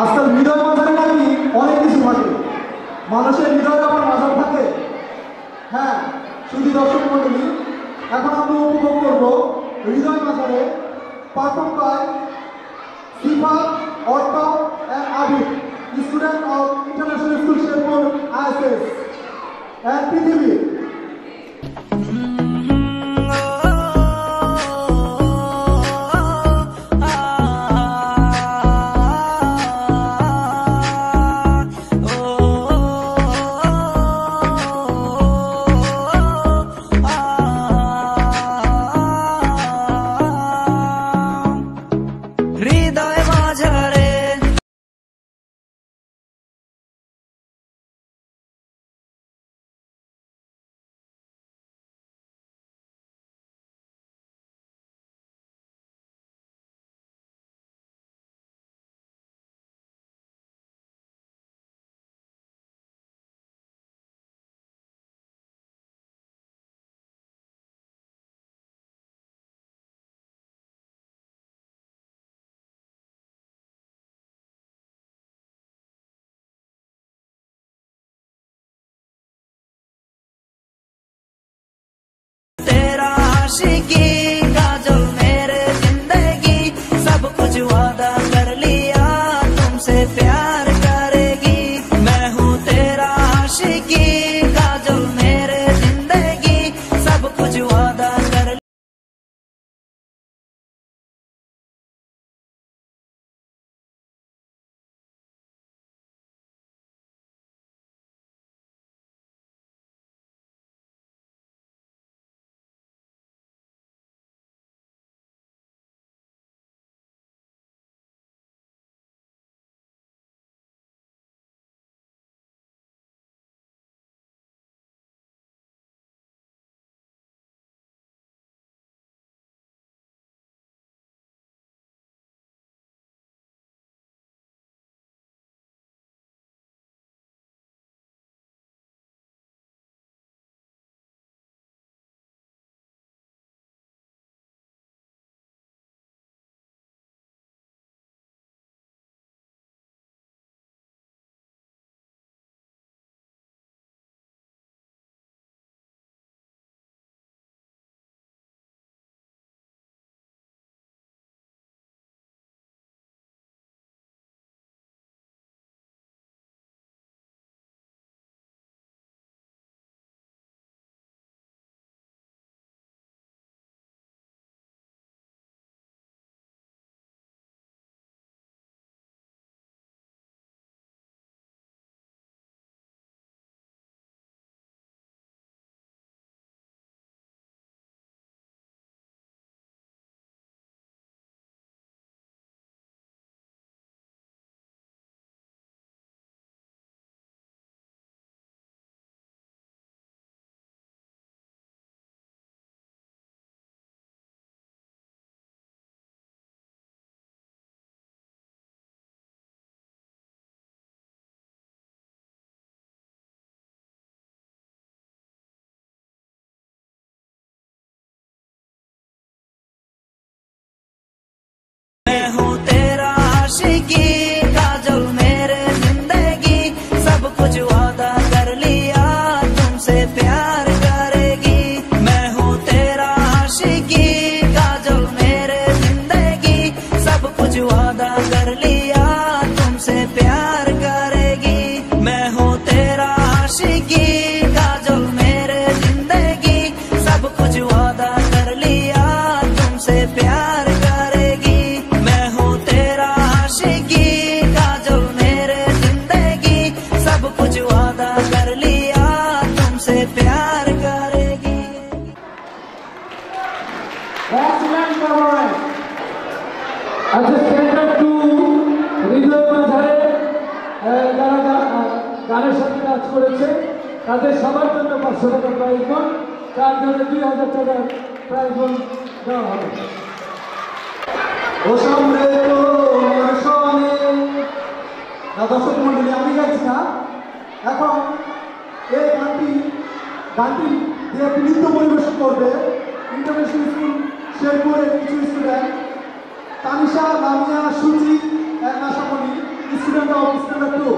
আজকাল হৃদয় মাথায় নাকি অনেক কিছু থাকে মানুষের হৃদয় আমার মাথা থাকে হ্যাঁ শুধু দর্শক মন্ডলী এখন আমি উপভোগ করব হৃদয় মাঝারে পাঠক পায় Sifa Artho and Abir student of international school Sherpur ISS and পৃথিবী cheguei. তাদের সবার জন্য পাঁচশো টাকা প্রাইজ বন তার জন্য দুই হাজার টাকা প্রাইজ বন দেওয়া হবে দর্শক মন্ডলী আমি যাচ্ছি না এখন এই গানটি গানটি দিয়ে নৃত্য পরিবেশন করবে ইন্টারন্যাশনাল স্কুল শেরপুরের কিছু স্টুডেন্ট তানিশা লামিয়া সুচি এক student of student to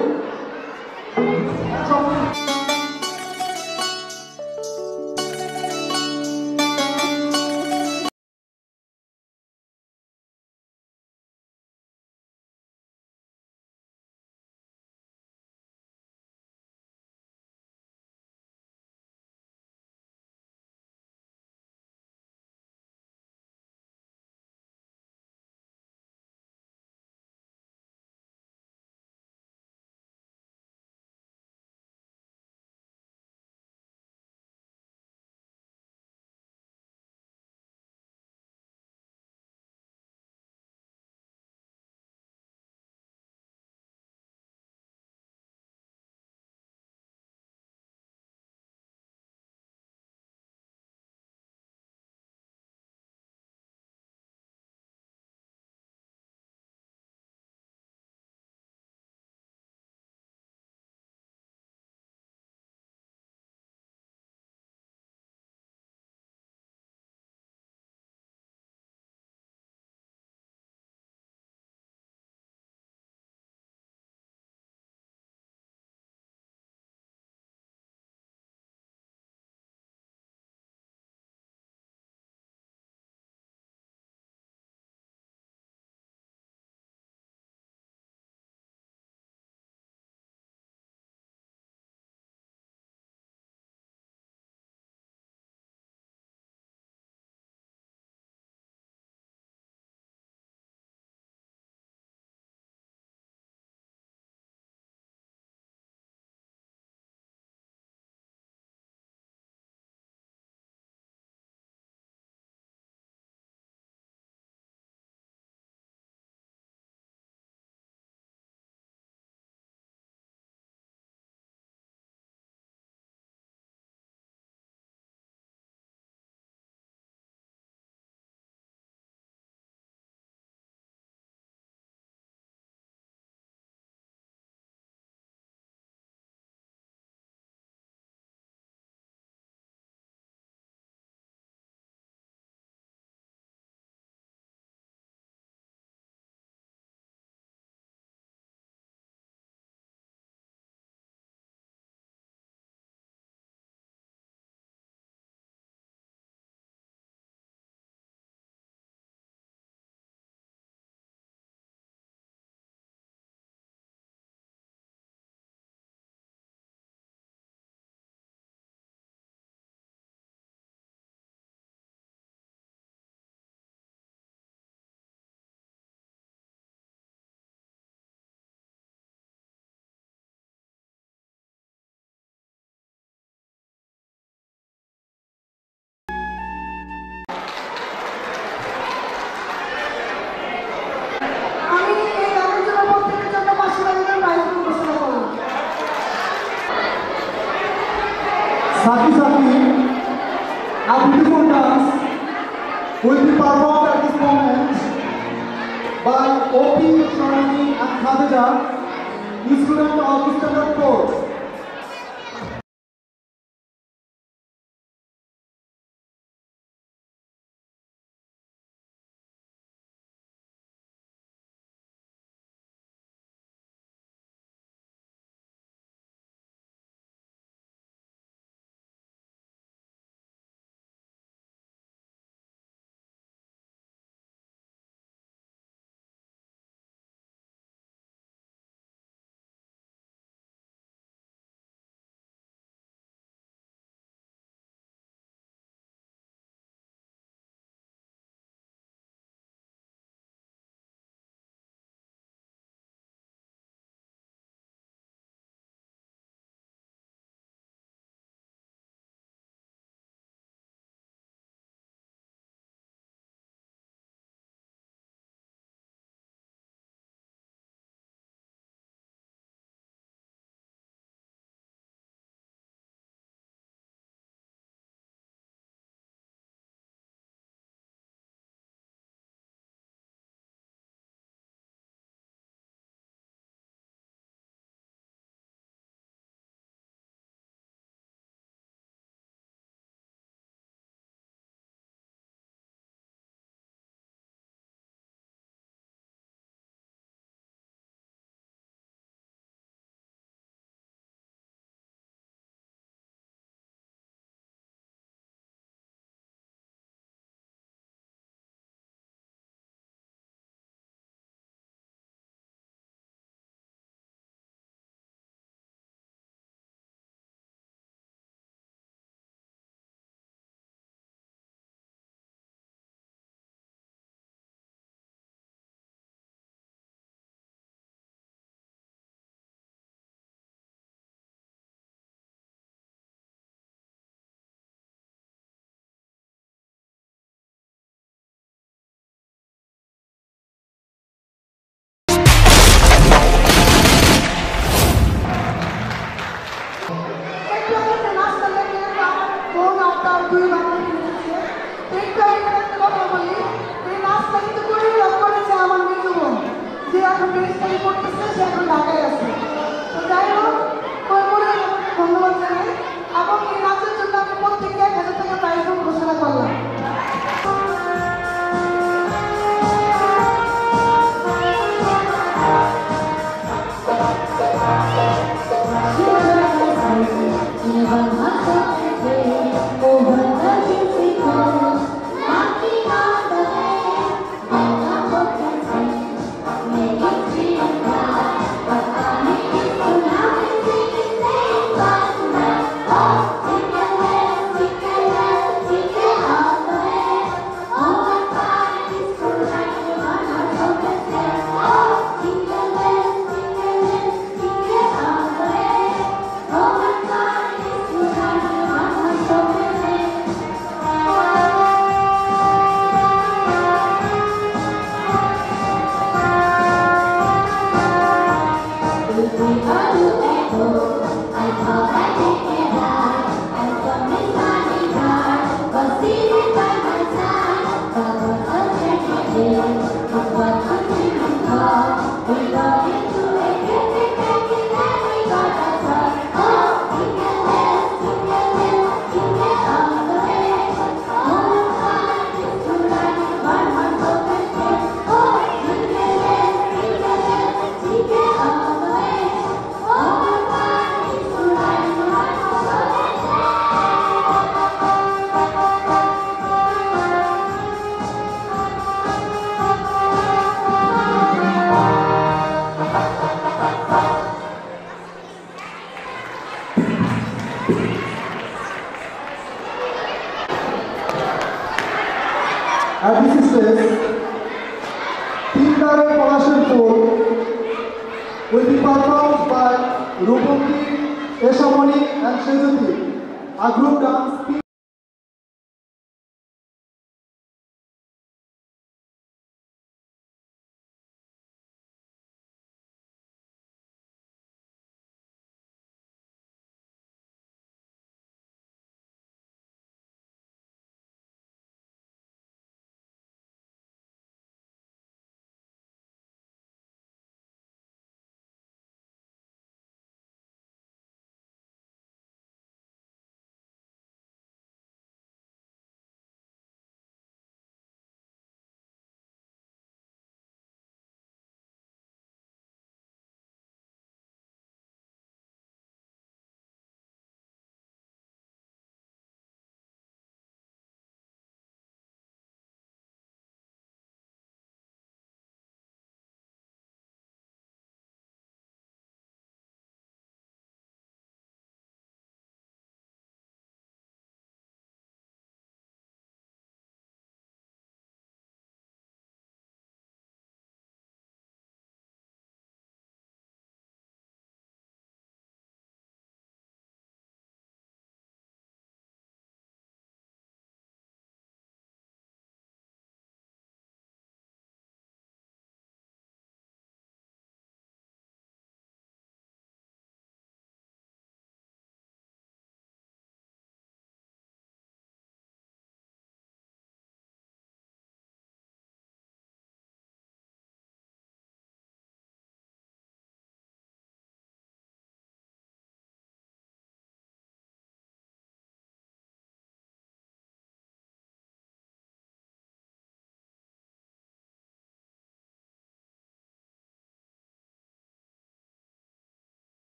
address space তিন তারের পলাশের ফুল will be performed by Rupmi এসামণি and সেজতি আগ্রহ ডান্স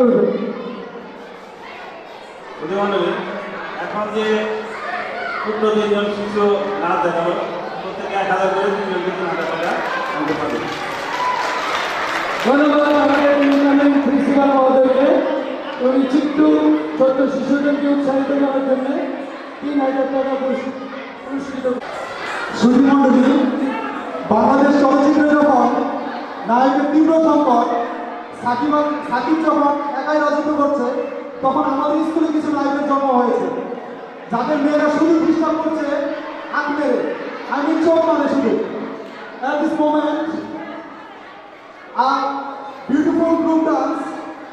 এখন যে শিশু না দেখাবো টাকা আনতে পারবে ধন্যবাদ আমাদের ইউনিয়নের প্রিন্সিপাল মহোদয়কে উনি চিত্তু তিন হাজার টাকা পুরস্কৃত সুধীমণ্ডলী বাংলাদেশ চলচ্চিত্র যখন নায়কের তীব্র সংকট সাকিব সাকিব যখন একাই রাজত্ব করছে তখন আমাদের স্কুলে কিছু নারীদের জন্ম হয়েছে যাদের মেয়েরা শুধু ডিস্টার্ব করছে আগে মেরে আই চোখ মানে শুধু অ্যাট দিস মোমেন্ট আর বিউটিফুল গ্রুপ ডান্স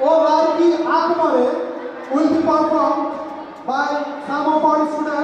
ও লাইকি আগ মারে will perform by some of our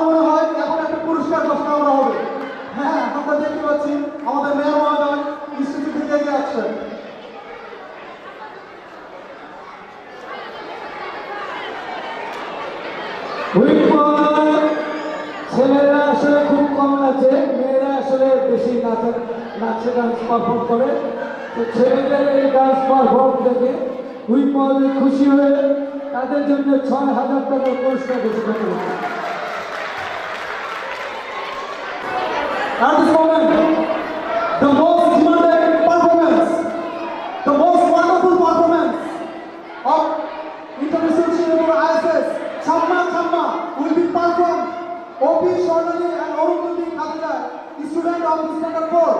আমার মনে হয় একটা পুরস্কার ঘোষণা করা হবে হ্যাঁ আমরা দেখতে পাচ্ছি আমাদের মেয়র মহোদয় ইনস্টিটিউট থেকে আসছেন ছেলেরা আসলে খুব কম নাচে মেয়েরা আসলে বেশি নাচে নাচে ডান্স পারফর্ম করে তো ছেলেদের এই ডান্স পারফর্ম দেখে হুইপলে খুশি হয়ে তাদের জন্য ছয় হাজার টাকা পুরস্কার ঘোষণা করেছে At this moment, the most demanded performance, the most wonderful performance of International Singapore ISS, Chamma Chamma, will be performed. OP Shornali and Orumudi Khadija, the student of the standard 4.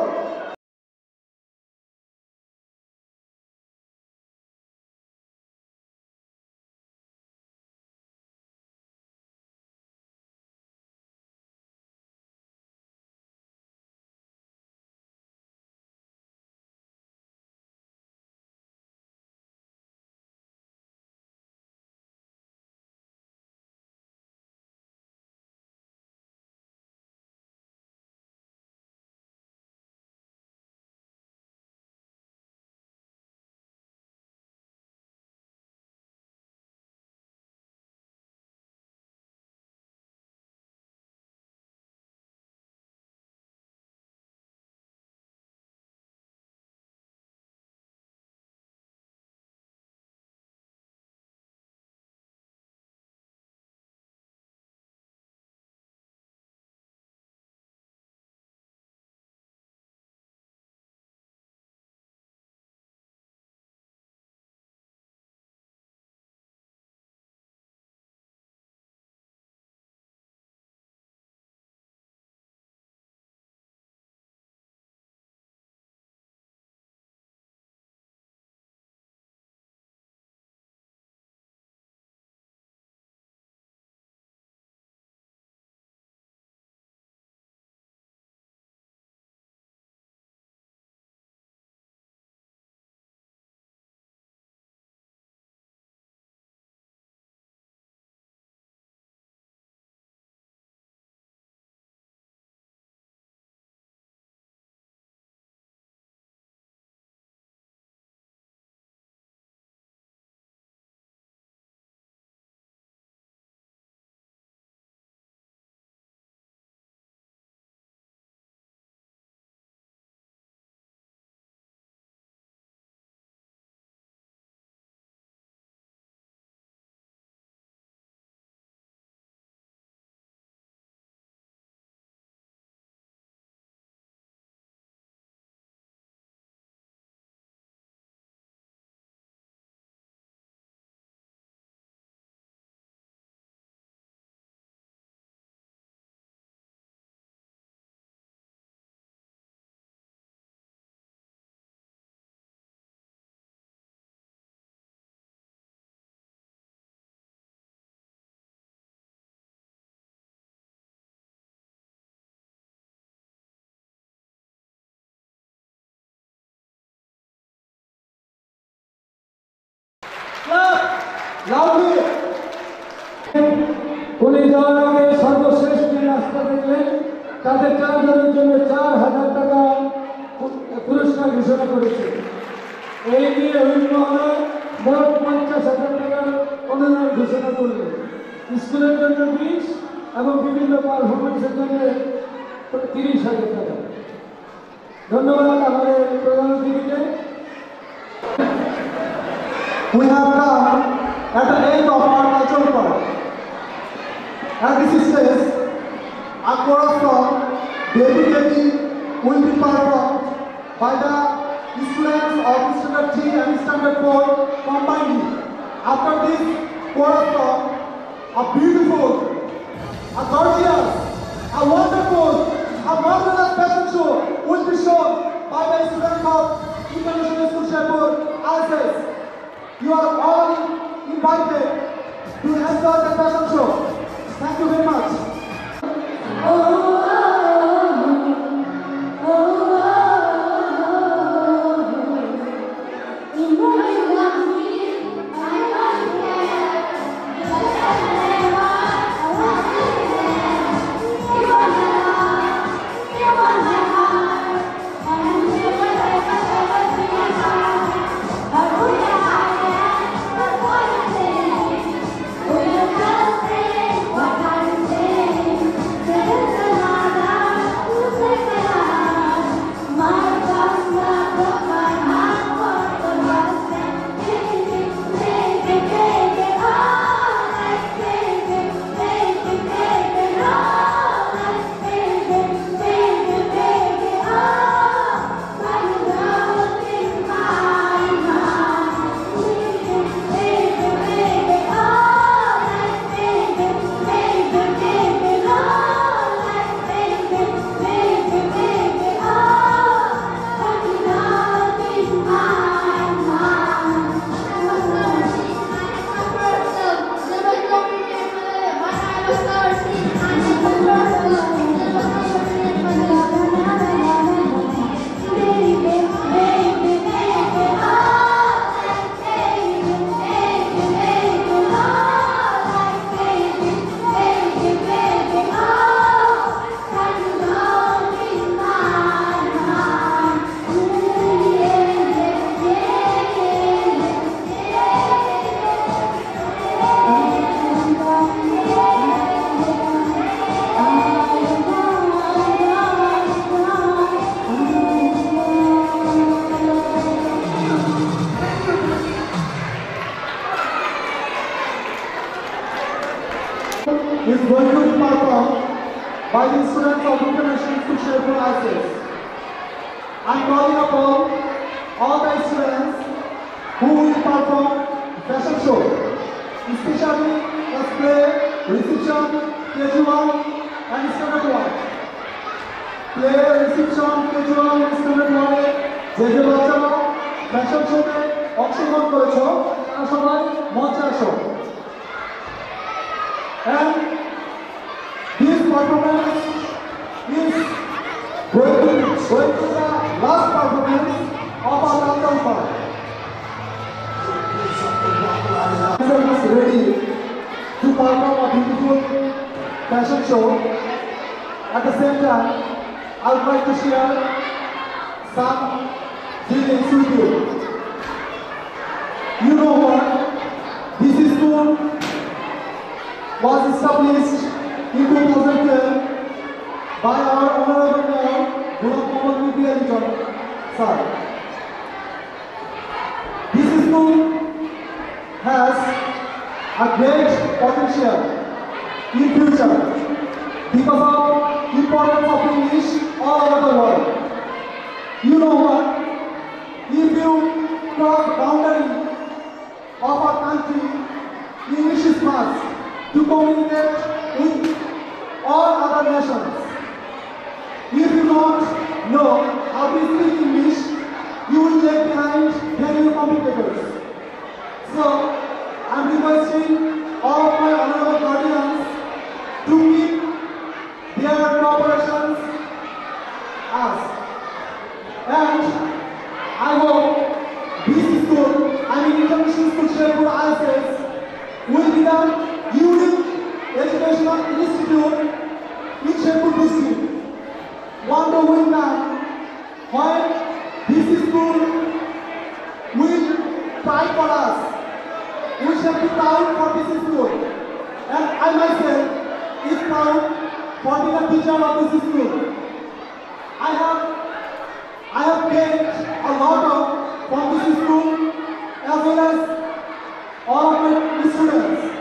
তাদের চারজনের জন্য চার হাজার টাকা পুরস্কার ঘোষণা করেছে এই নিয়ে মোট পঞ্চাশ হাজার টাকার অনুদান ঘোষণা করলেন স্কুলের জন্য বিশ এবং বিভিন্ন পারফরমেন্সের জন্য তিরিশ হাজার টাকা ধন্যবাদ আমাদের প্রধান অতিথিকে We have come at the Aqua's song, Baby Baby, will be by the students of Standard 3 and Standard 4 combined. After this chorus a beautiful, a gorgeous, a wonderful, a marvelous fashion show will be shown by the students of International School Shepard, ISIS. You are all invited to enjoy the fashion show. Thank you very much. Oh. Kejriwal and Sanatwal. Player Isip Sean Kejriwal and Sanatwale যে যে বাচ্চারা fashion শোতে অংশগ্রহণ করেছ তারা সবাই মঞ্চে আসো And this performance is going to, going to the last performance of our Lankan Park. ready to perform a beautiful fashion show. At the same time, I would like to share some feelings with you. You know what? This is school was established in 2012 by our honorable mayor, Gulam Mohammad Mukhiyanjan, sir. This school has a great potential in future because of importance of English all over the world. You know what? If you cross boundary of our country, English is must to communicate with all other nations. If you don't know how to speak English, you will get behind many competitors. So I myself is proud for being a teacher of this school. I have I have gained a lot of from this school as well as all of my students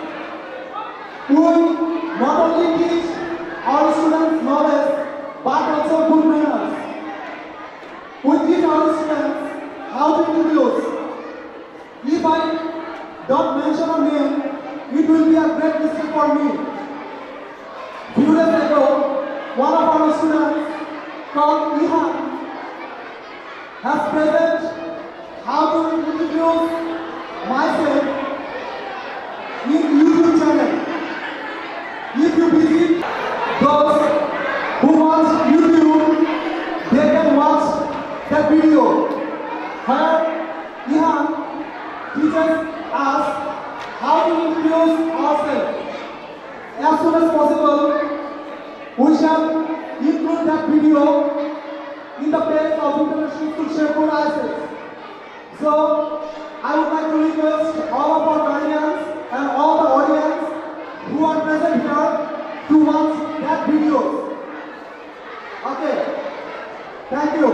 who not only teach our students will be a great mistake for me. Few days ago, one of our students called Ihan has present how to introduce myself in YouTube channel. If you visit as soon as possible. We shall include that video in the place of internship to Sherpur ISIS. So, I would like to request all of our guardians and all the audience who are present here to watch that video. Okay. Thank you.